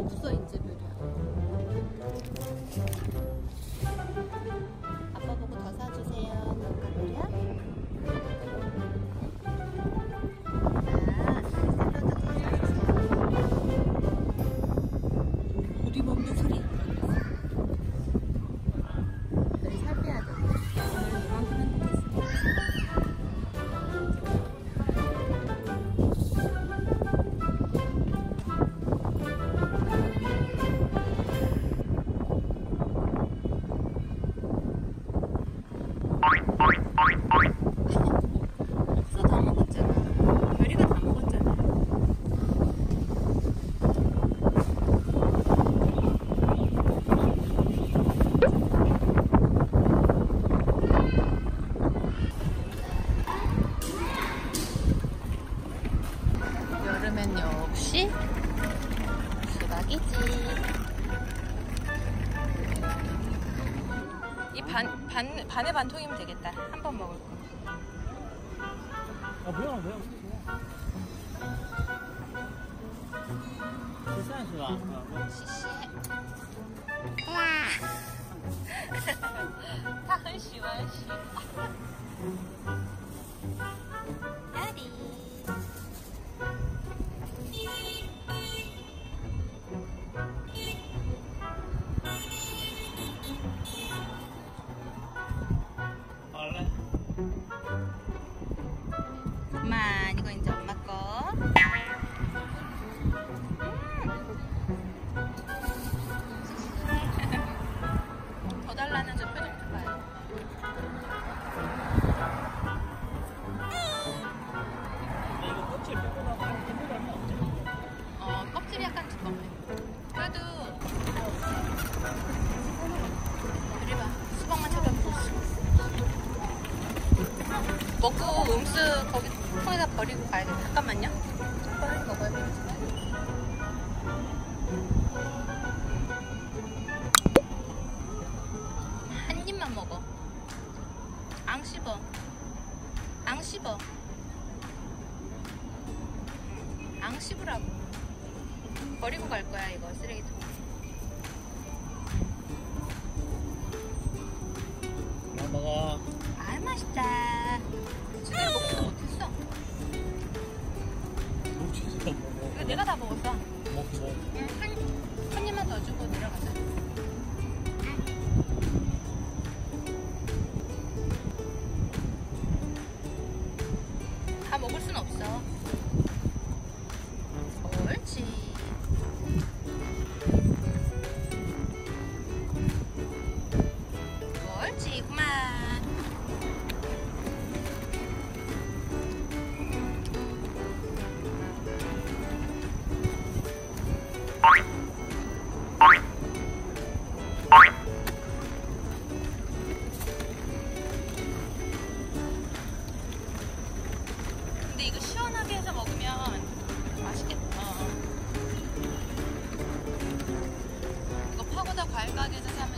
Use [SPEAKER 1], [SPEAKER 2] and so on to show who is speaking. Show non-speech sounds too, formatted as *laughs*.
[SPEAKER 1] 없어 이제. 여기지. 이 반, 반, 반의 반통이면 되겠다. 한 번 먹을 거.
[SPEAKER 2] 아, 뭐야, 뭐야.
[SPEAKER 1] 시시해. 와. *laughs* 他很喜欢。 먹고 음수 거기 통에다 버리고 가야 돼. 잠깐만요. 한 입만 먹어. 앙 씹어. 앙 씹어. 앙 씹으라고. 버리고 갈 거야 이거 쓰레기통. 먹을 순 없어. bagay sa amin.